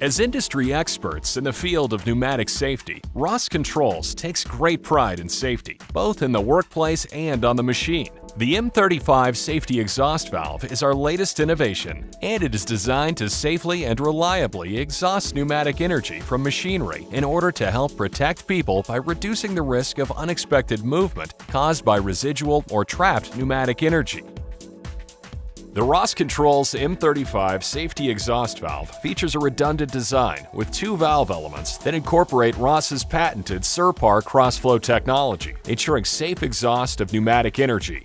As industry experts in the field of pneumatic safety, Ross Controls takes great pride in safety, both in the workplace and on the machine. The M35 safety exhaust valve is our latest innovation, and it is designed to safely and reliably exhaust pneumatic energy from machinery in order to help protect people by reducing the risk of unexpected movement caused by residual or trapped pneumatic energy. The Ross Controls M35 safety exhaust valve features a redundant design with two valve elements that incorporate Ross's patented Serpar crossflow technology, ensuring safe exhaust of pneumatic energy.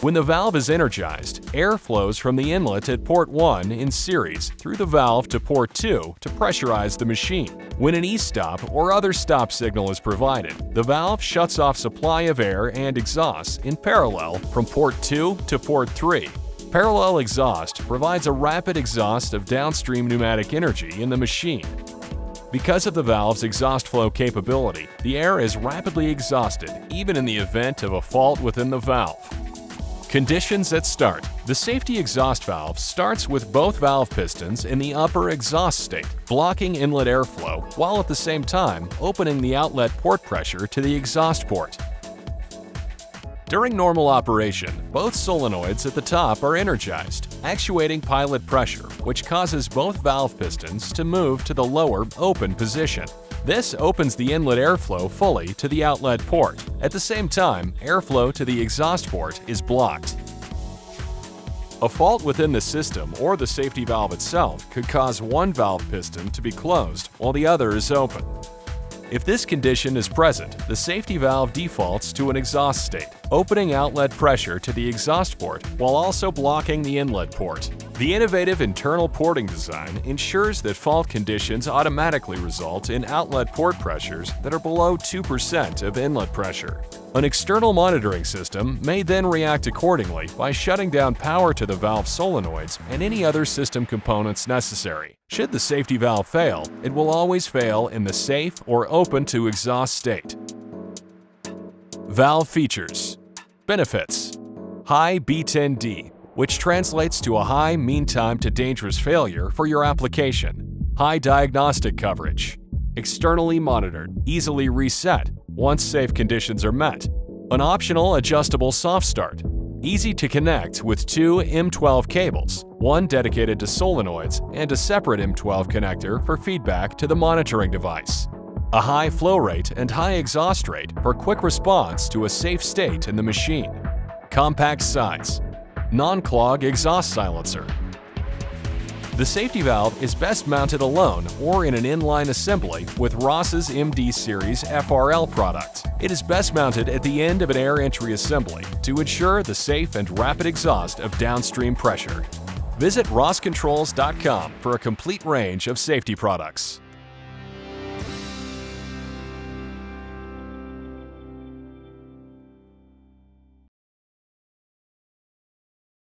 When the valve is energized, air flows from the inlet at port 1 in series through the valve to port 2 to pressurize the machine. When an e-stop or other stop signal is provided, the valve shuts off supply of air and exhaust in parallel from port 2 to port 3. Parallel exhaust provides a rapid exhaust of downstream pneumatic energy in the machine. Because of the valve's exhaust flow capability, the air is rapidly exhausted even in the event of a fault within the valve. Conditions at start. The safety exhaust valve starts with both valve pistons in the upper exhaust state, blocking inlet airflow while at the same time opening the outlet port pressure to the exhaust port. During normal operation, both solenoids at the top are energized, actuating pilot pressure, which causes both valve pistons to move to the lower open position. This opens the inlet airflow fully to the outlet port. At the same time, airflow to the exhaust port is blocked. A fault within the system or the safety valve itself could cause one valve piston to be closed while the other is open. If this condition is present, the safety valve defaults to an exhaust state, opening outlet pressure to the exhaust port while also blocking the inlet port. The innovative internal porting design ensures that fault conditions automatically result in outlet port pressures that are below 2% of inlet pressure. An external monitoring system may then react accordingly by shutting down power to the valve solenoids and any other system components necessary. Should the safety valve fail, it will always fail in the safe or open to exhaust state. Valve features Benefits High B10D which translates to a high mean time to dangerous failure for your application. High diagnostic coverage. Externally monitored, easily reset once safe conditions are met. An optional adjustable soft start. Easy to connect with two M12 cables, one dedicated to solenoids and a separate M12 connector for feedback to the monitoring device. A high flow rate and high exhaust rate for quick response to a safe state in the machine. Compact size, non-clog exhaust silencer. The safety valve is best mounted alone or in an inline assembly with Ross's MD Series FRL product. It is best mounted at the end of an air entry assembly to ensure the safe and rapid exhaust of downstream pressure. Visit rosscontrols.com for a complete range of safety products.